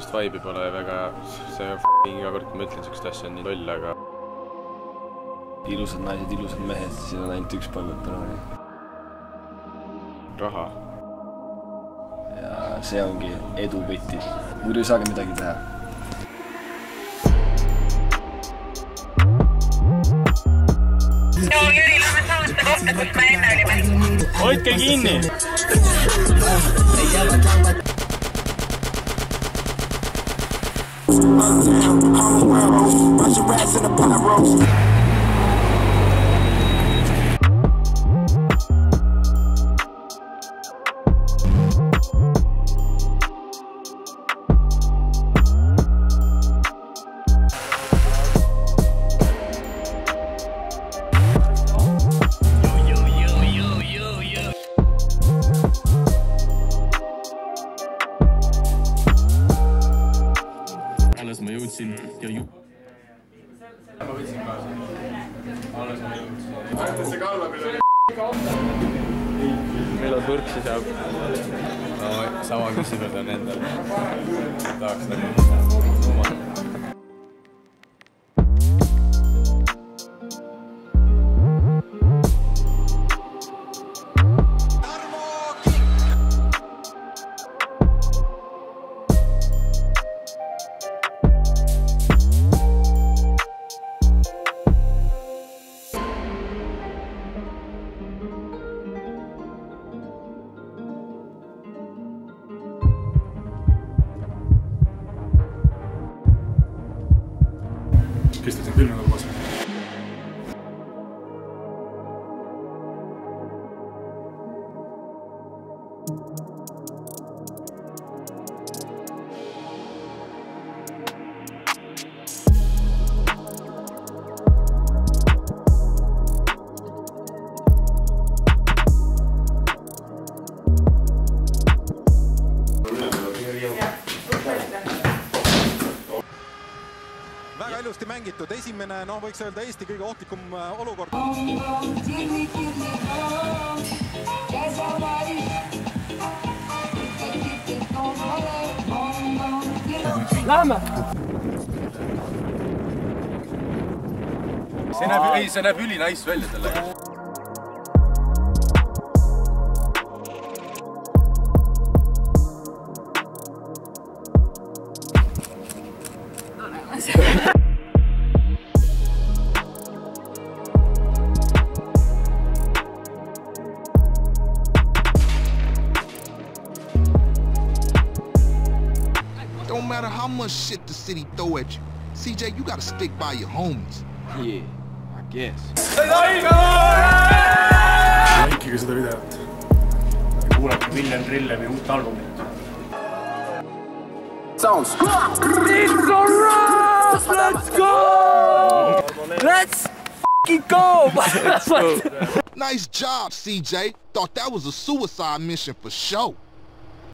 niisugust vibe'i pole väga, see iga kord, kui ma ütlen niisugust asja, on nii loll, aga ilusad naised, ilusad mehed, siin on ainult üks põllutamine. raha. ja see ongi edu võti. muidu ei saagi midagi teha. Uptown, Harlem World, bunch of rats in the pyros. Kohta, kus me enne olime. hoidke kinni! alles ma jõudsin ja ju- millal purksi saab? no sama küsimus on endal. tahaks nagu. que esta temporada não vai ser. Väga ilusti mängitud, esimene, no võiks öelda Eesti kõige ohtlikum äh, olukord. see näeb, ei, see näeb ülinais välja sellega. Matter how much shit the city throw at you. CJ, you gotta stick by your homies. Yeah, I guess. jälgige seda videot. kuulake Villem Trillevi uut albumit. Nice job, CJ. Thought that was a suicide mission for sure.